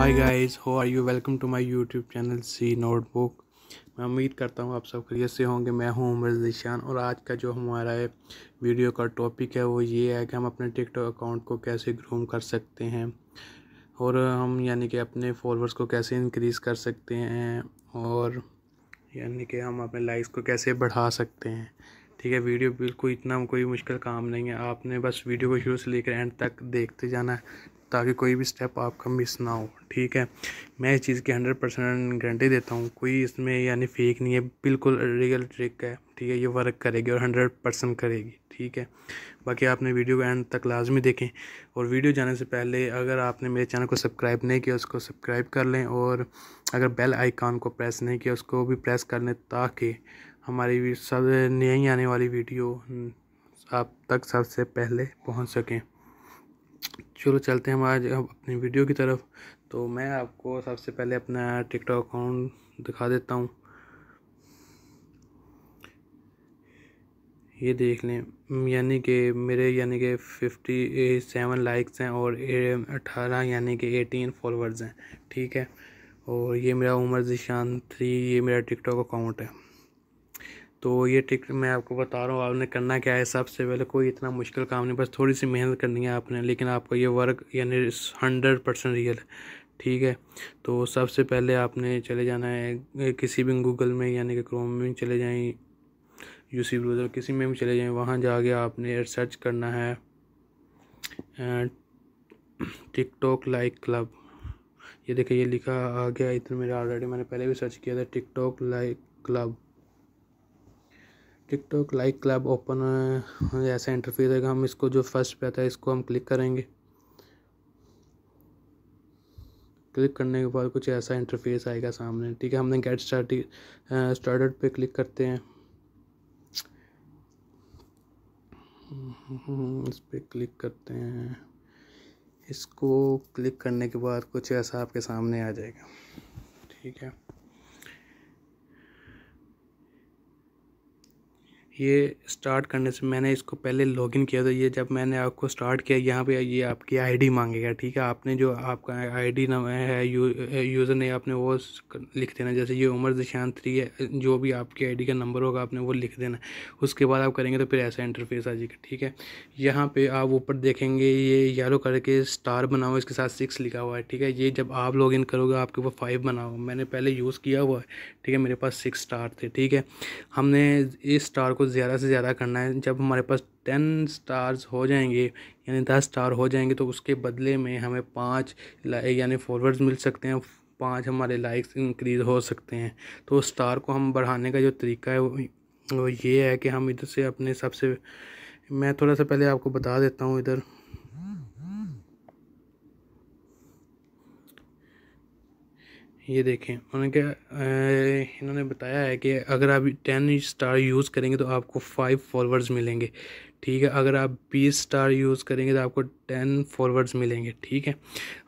Hi guys how are you welcome to my YouTube channel C notebook मैं उम्मीद करता हूँ आप सब खरीत से होंगे। मैं हूँ उमर जिशान और आज का जो हमारा है, वीडियो का टॉपिक है, वो ये है कि हम अपने टिकटॉक अकाउंट को कैसे ग्रूम कर सकते हैं और हम यानी कि अपने फॉलोअर्स को कैसे इंक्रीज़ कर सकते हैं और यानी कि हम अपने लाइक्स को कैसे बढ़ा सकते हैं। ठीक है, वीडियो बिल्कुल इतना कोई मुश्किल काम नहीं है। आपने बस वीडियो को शुरू से लेकर एंड तक देखते जाना है, ताकि कोई भी स्टेप आपका मिस ना हो, ठीक है? मैं इस चीज़ की हंड्रेड परसेंट गारंटी देता हूँ, कोई इसमें यानी फेक नहीं है, बिल्कुल रियल ट्रिक है, ठीक है? ये वर्क करेगी और हंड्रेड परसेंट करेगी, ठीक है? बाकी आपने वीडियो को एंड तक लाजमी देखें। और वीडियो जाने से पहले अगर आपने मेरे चैनल को सब्सक्राइब नहीं किया, उसको सब्सक्राइब कर लें और अगर बेल आइकॉन को प्रेस नहीं किया, उसको भी प्रेस कर लें, ताकि हमारी सब नई आने वाली वीडियो आप तक सबसे पहले पहुँच सकें। चलो चलते हैं हम आज अपनी वीडियो की तरफ़। तो मैं आपको सबसे पहले अपना टिकटॉक अकाउंट दिखा देता हूँ। ये देख लें, यानी कि मेरे, यानी कि फिफ्टी सेवन लाइक्स हैं और अठारह, यानी कि एटीन फॉलोअर्स हैं, ठीक है? और ये मेरा उमर जिशान थ्री, ये मेरा टिकटॉक अकाउंट है। तो ये टिक मैं आपको बता रहा हूँ, आपने करना क्या है? सबसे पहले कोई इतना मुश्किल काम नहीं, बस थोड़ी सी मेहनत करनी है आपने, लेकिन आपका ये वर्क यानी हंड्रेड परसेंट रियल ठीक है? तो सबसे पहले आपने चले जाना है किसी भी गूगल में यानी कि क्रोम में चले जाएँ यूसी ब्राउज़र किसी में भी चले जाएँ, वहाँ जाके आपने सर्च करना है टिकटॉक लाइक क्लब ये देखिए, ये लिखा आ गया इतना मेरा ऑलरेडी मैंने पहले भी सर्च किया था TikTok like club TikTok like club open ऐसा इंटरफेस आएगा हम इसको जो फ़र्स्ट पे आता है, इसको हम क्लिक करेंगे। क्लिक करने के बाद कुछ ऐसा इंटरफेस आएगा सामने, ठीक है? हमने गेट स्टार्ट स्टार्टेड पे क्लिक करते हैं। इस पर क्लिक करते हैं। इसको क्लिक करने के बाद कुछ ऐसा आपके सामने आ जाएगा, ठीक है? ये स्टार्ट करने से मैंने इसको पहले लॉगिन किया था। ये जब मैंने आपको स्टार्ट किया यहाँ पे ये आपकी आईडी मांगेगा ठीक है? आपने जो आपका आईडी नाम है यू, यूज़र ने आपने वो लिख देना। जैसे ये उमर जिशान थ्री है जो भी आपकी आईडी का नंबर होगा आपने वो लिख देना। उसके बाद आप करेंगे तो फिर ऐसा इंटरफेस आ जाएगा ठीक है? यहाँ पर आप ऊपर देखेंगे ये येलो कलर के स्टार बना हुआ इसके साथ सिक्स लिखा हुआ है ठीक है? ये जब आप लॉग करोगे आपके ऊपर फाइव बना हुआ मैंने पहले यूज़ किया हुआ है ठीक है? मेरे पास सिक्स स्टार थे ठीक है? हमने इस स्टार को ज़्यादा से ज़्यादा करना है। जब हमारे पास टेन स्टार्स हो जाएँगे, यानी दस स्टार हो जाएँगे तो उसके बदले में हमें पाँच यानी फॉलोअर्स मिल सकते हैं। पाँच हमारे लाइक्स इंक्रीज़ हो सकते हैं। तो स्टार को हम बढ़ाने का जो तरीका है वो ये है कि हम इधर से अपने सबसे, मैं थोड़ा सा पहले आपको बता देता हूँ इधर। ये देखें उन्होंने इन्होंने बताया है कि अगर आप टेन स्टार यूज़ करेंगे तो आपको फाइव फॉलोअर्स मिलेंगे। ठीक है, अगर आप बीस स्टार यूज़ करेंगे तो आपको टेन फॉलोअर्स मिलेंगे। ठीक है,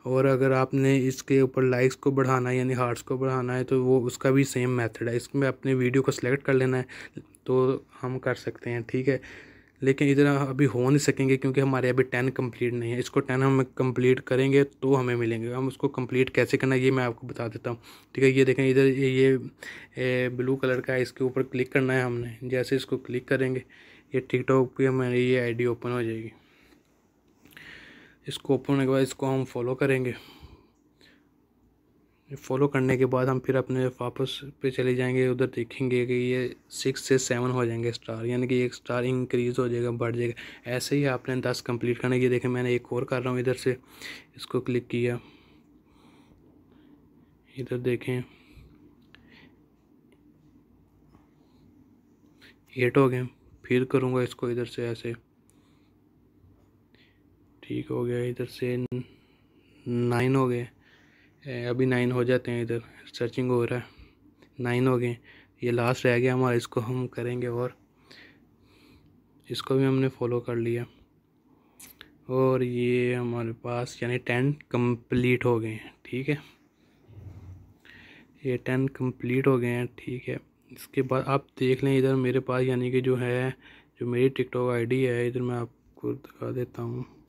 और अगर आपने इसके ऊपर लाइक्स को बढ़ाना है, यानी हार्ट्स को बढ़ाना है तो वो उसका भी सेम मेथड है। इसमें अपने वीडियो को सिलेक्ट कर लेना है तो हम कर सकते हैं। ठीक है लेकिन इधर अभी हो नहीं सकेंगे क्योंकि हमारे अभी टेन कंप्लीट नहीं है। इसको टेन हम कंप्लीट करेंगे तो हमें मिलेंगे। हम उसको कंप्लीट कैसे करना है ये मैं आपको बता देता हूँ। ठीक है ये देखें इधर ये, ये ब्लू कलर का है इसके ऊपर क्लिक करना है हमने। जैसे इसको क्लिक करेंगे ये टिकटॉक पे हमारी ये आईडी ओपन हो जाएगी। इसको ओपन होने के बाद इसको हम फॉलो करेंगे। फॉलो करने के बाद हम फिर अपने वापस पे चले जाएँगे, उधर देखेंगे कि ये सिक्स से सेवन हो जाएँगे स्टार यानी कि एक स्टार इंक्रीज़ हो जाएगा, बढ़ जाएगा। ऐसे ही आपने दस कंप्लीट करने की देखें मैंने एक और कर रहा हूँ इधर से, इसको क्लिक किया। इधर देखें। एट हो गए, फिर करूँगा इसको इधर से ऐसे। ठीक हो गया, इधर से नाइन हो गए। अभी नाइन हो जाते हैं इधर सर्चिंग हो रहा है। नाइन हो गए ये लास्ट रह गया हमारा, इसको हम करेंगे और इसको भी हमने फॉलो कर लिया। और ये हमारे पास, यानी टेन कंप्लीट हो गए हैं, ठीक है? ये टेन कंप्लीट हो गए हैं, ठीक है? इसके बाद आप देख लें इधर मेरे पास, यानी कि जो है, जो मेरी टिकटॉक आईडी है, इधर मैं आपको दिखा देता हूँ।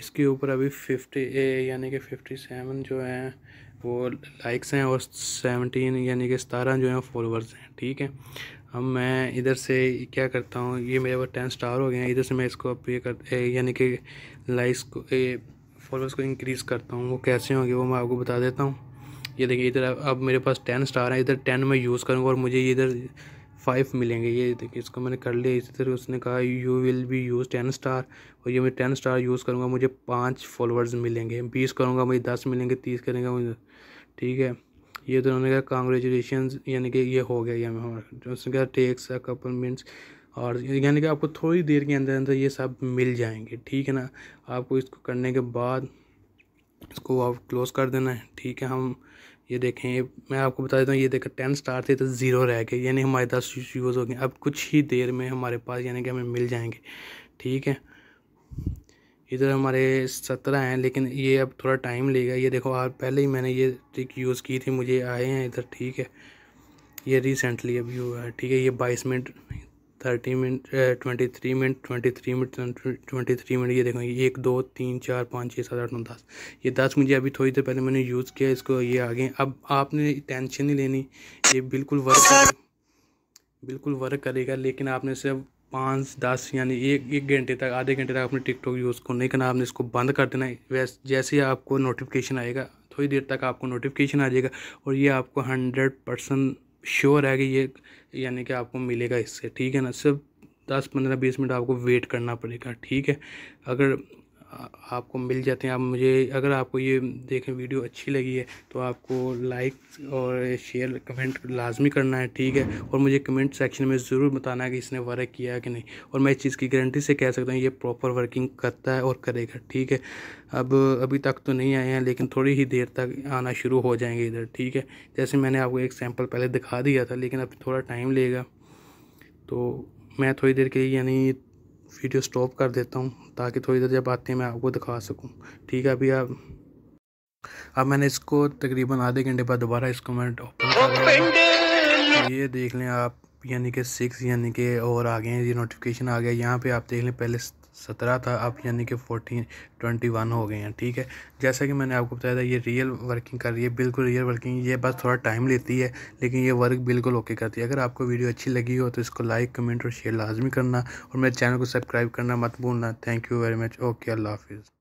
इसके ऊपर अभी फिफ्टी ए यानी कि फिफ्टी सेवन जो हैं, वो लाइक्स हैं और सेवनटीन यानी कि सतारह जो हैं फॉलोवर्स हैं, ठीक है? अब मैं इधर से क्या करता हूँ, ये मेरे पास टेन स्टार हो गए हैं, इधर से मैं इसको अब ये कर यानी कि लाइक्स को फॉलोअर्स को इंक्रीज़ करता हूँ, वो कैसे होंगे वो मैं आपको बता देता हूँ। ये देखिए, इधर अब मेरे पास टेन स्टार हैं, इधर टेन मैं यूज़ करूँगा और मुझे इधर फाइव मिलेंगे। ये देखिए, इसको मैंने कर लिया। इसी तरह उसने कहा you will be use ten star और ये मैं टेन स्टार यूज़ करूँगा, मुझे पाँच फॉलोअर्स मिलेंगे। बीस करूँगा, मुझे दस मिलेंगे, तीस करेंगे, मुझे ठीक है। ये तो उन्होंने कहा कांग्रेचुलेशन यानी कि ये हो गया, ये हमारा उसने कहा टेक्स कपल मिनट्स और यानी कि आपको थोड़ी देर के अंदर अंदर ये सब मिल जाएँगे, ठीक है ना? आपको इसको करने के बाद इसको आप क्लोज़ कर देना है, ठीक है? हम ये देखें मैं आपको बता देता हूँ, ये देखें टेन स्टार थे तो ज़ीरो रह गए, यानी हमारे दस यूज़ हो गए। अब कुछ ही देर में हमारे पास, यानी कि हमें मिल जाएँगे, ठीक है? इधर हमारे सत्रह हैं, लेकिन ये अब थोड़ा टाइम लेगा। ये देखो आप पहले ही मैंने ये ट्रिक यूज़ की थी, मुझे आए हैं इधर, ठीक है? ये रिसेंटली अभी हुआ है, ठीक है? ये बाईस minute thirty minute twenty three minute twenty three minute twenty three minute ये देखो एक दो तीन चार पाँच छः सात आठ नौ दस ये दस मुझे अभी थोड़ी देर पहले मैंने यूज़ किया इसको ये आ गए। अब आपने टेंशन नहीं लेनी ये बिल्कुल वर्क बिल्कुल वर्क करेगा लेकिन आपने सिर्फ़ पाँच दस यानी एक एक घंटे तक आधे घंटे तक आपने टिकटॉक यूज़ को नहीं करना आपने इसको बंद कर देना। वैसे जैसे ही आपको नोटिफिकेशन आएगा थोड़ी देर तक आपको नोटिफिकेशन आ जाएगा और ये आपको हंड्रेड परसेंट श्योर है कि ये यानी कि आपको मिलेगा इससे, ठीक है ना? सिर्फ़ दस, पंद्रह, बीस मिनट आपको वेट करना पड़ेगा, ठीक है? अगर आपको मिल जाते हैं। आप मुझे, अगर आपको ये देखें वीडियो अच्छी लगी है तो आपको लाइक और शेयर कमेंट लाजमी करना है, ठीक है? और मुझे कमेंट सेक्शन में ज़रूर बताना है कि इसने वर्क किया कि नहीं। और मैं इस चीज़ की गारंटी से कह सकता हूँ, ये प्रॉपर वर्किंग करता है और करेगा, ठीक है? अब, अभी तक तो नहीं आए हैं, लेकिन थोड़ी ही देर तक आना शुरू हो जाएँगे इधर, ठीक है? जैसे मैंने आपको एक सैंपल पहले दिखा दिया था, लेकिन अब थोड़ा टाइम लेगा। तो मैं थोड़ी देर के लिए यानी वीडियो स्टॉप कर देता हूँ ताकि थोड़ी देर जब आते हैं मैं आपको दिखा सकूँ। ठीक है अभी आप, अब मैंने इसको तकरीबन आधे घंटे बाद दोबारा इसको मैं ओपन कर ये देख लें आप, यानी कि सिक्स यानी कि और आ गए हैं, ये नोटिफिकेशन आ गया। यहाँ पे आप देख लें, पहले सत्रह था, अब यानी कि फोर्टीन ट्वेंटी वन हो गए हैं, ठीक है? जैसा कि मैंने आपको बताया था, ये रियल वर्किंग कर रही है, बिल्कुल रियल वर्किंग ये बस थोड़ा टाइम लेती है, लेकिन ये वर्क बिल्कुल ओके करती है। अगर आपको वीडियो अच्छी लगी हो तो इसको लाइक कमेंट और शेयर लाजमी करना, और मेरे चैनल को सब्सक्राइब करना मत भूलना। Thank you very much okay अल्लाह हाफिज़